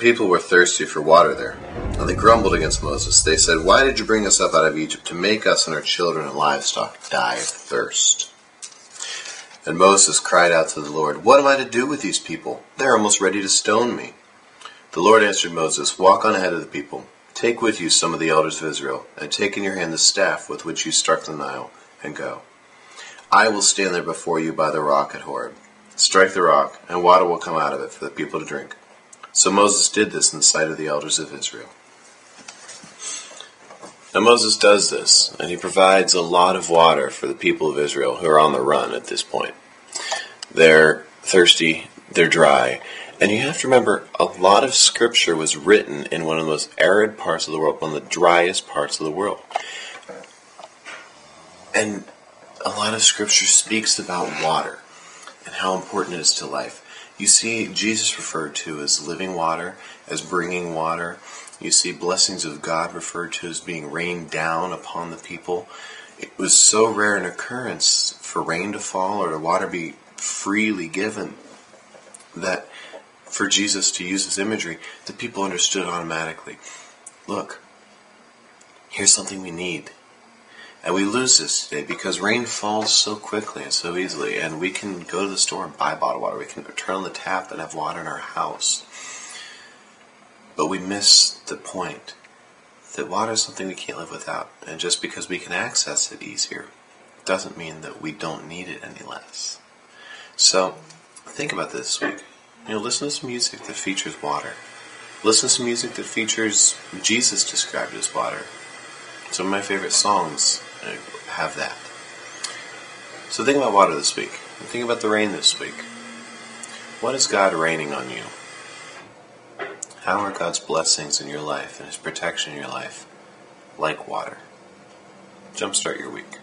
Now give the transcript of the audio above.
people were thirsty for water there, and they grumbled against Moses. They said, Why did you bring us up out of Egypt to make us and our children and livestock die of thirst? And Moses cried out to the Lord, What am I to do with these people? They're almost ready to stone me. The Lord answered Moses, Walk on ahead of the people. Take with you some of the elders of Israel, and take in your hand the staff with which you struck the Nile, and go. I will stand there before you by the rock at Horeb. Strike the rock, and water will come out of it for the people to drink. So Moses did this in the sight of the elders of Israel. Now Moses does this, and he provides a lot of water for the people of Israel who are on the run at this point. They're thirsty, they're dry, and you have to remember a lot of scripture was written in one of the most arid parts of the world, one of the driest parts of the world. And a lot of scripture speaks about water and how important it is to life. You see Jesus referred to as living water, as bringing water. You see blessings of God referred to as being rained down upon the people. It was so rare an occurrence for rain to fall or the water be freely given that for Jesus to use this imagery, the people understood automatically. Look, here's something we need. And we lose this today because rain falls so quickly and so easily, and we can go to the store and buy bottled water. We can turn on the tap and have water in our house. But we miss the point that water is something we can't live without. And just because we can access it easier doesn't mean that we don't need it any less. So think about this week. You know, listen to some music that features water. Listen to some music that features Jesus described as water. Some of my favorite songs Uh, have that. So think about water this week. Think about the rain this week. What is God raining on you? How are God's blessings in your life and His protection in your life like water? Jumpstart your week.